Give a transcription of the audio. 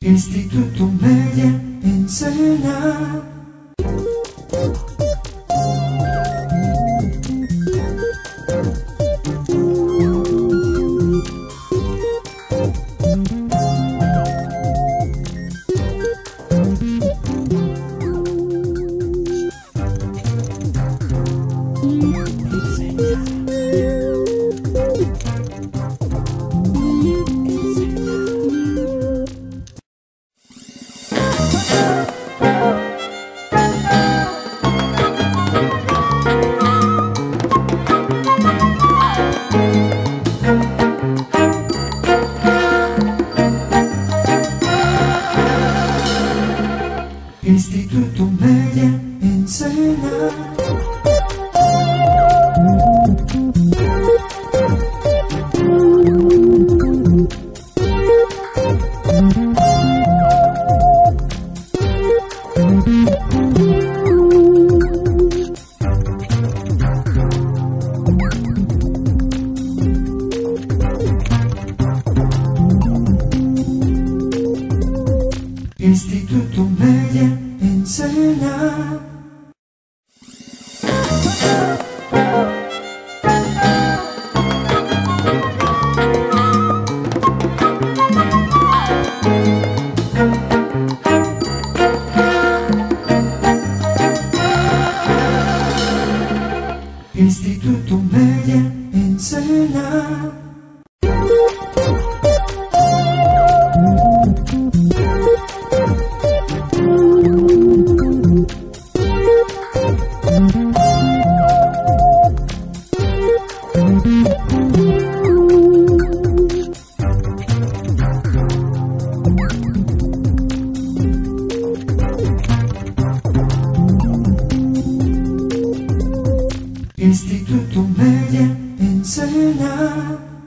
Instituto Médico. Instituto Media enseña. Instituto Instituto Maya en Sena. Instituto Maya Ensenada.